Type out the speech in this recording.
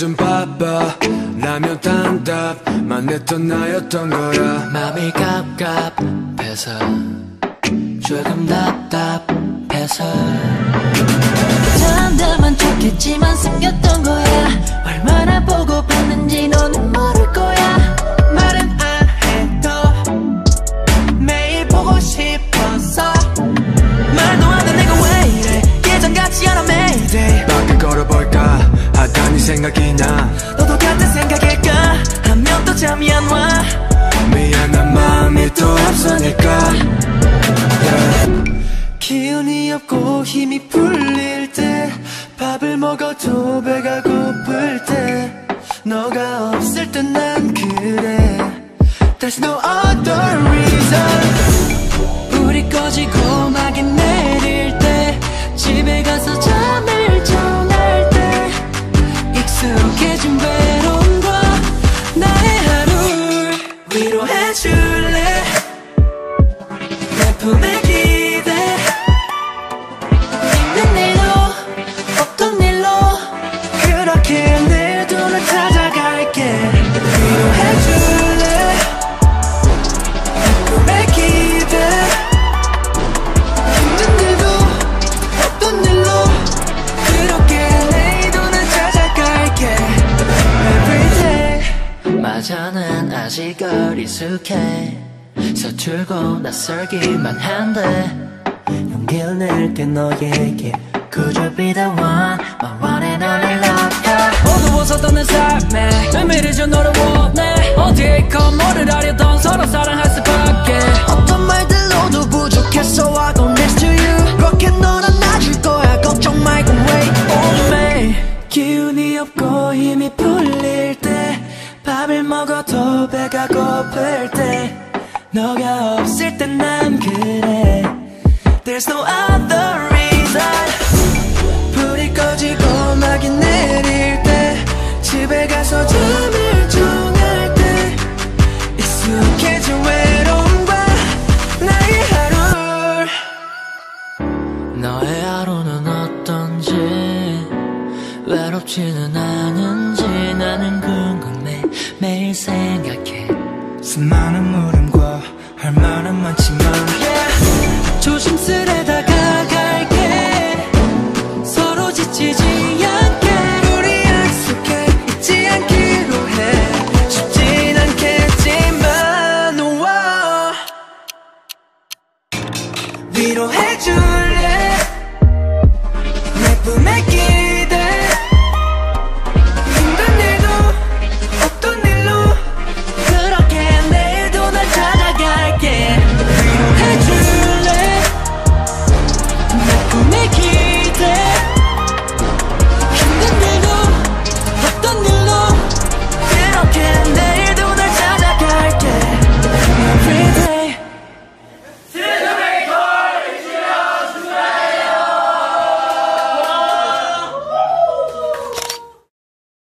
요즘 바빠? 라면 단답만 했던 나였던 거야 맘이 갑갑해서 조금 답답해서 잠들면 좋겠지만 숨겼던 거야. 얼마나 보고팠는지 너는 모를 거야. 말은 안 해도 매일 보고 싶어 생각이 나? 너도 같은 생각일까? 하면 또 잠이 안 와. 미안한 마음이 또 앞서니까. Yeah. 기운이 없고 힘이 풀릴 때 밥을 먹어도 배가 고플 때 너가 없을 땐 난 그래. There's no other reason 품에 기대. 있는 일로 없던 일로. 그렇게 내 눈을 찾아갈게. 위로해줄래? 내 품에 기대. 있는 일도 없던 일로. 그렇게 내 눈을 찾아갈게. Everyday 맞아 난 아직 어리숙해 서툴고 낯설기만 한데 용기를 낼게 너에게 Could you be the one My one and only love yeah. 어두워졌던 내 삶에 의미를 준 너를 원해 어디에 있건 뭐를 하려던 서로 사랑할 수밖에 어떤 말들로도 부족했어 I go next to you 그렇게 넌 안아줄 거야 걱정 말고 wait on me 기운이 없고 힘이 풀릴 때 밥을 먹어도 배가 고플 때 너가 없을 땐 난 그래. There's no other reason. 불이 꺼지고 막이 내릴 때 집에 가서 잠을 청할 때 익숙해진 외로움과 나의 하루를. 너의 하루는 어떤지 외롭지는 않은지 나는 궁금해. 매일 생각해 수많은 물음과 할 말은 많지만 조심스레 다가갈게. 서로 지치지 않게. 우리 약속해. 잊지 않기로 해. 쉽진 않겠지만 너와 위로해줄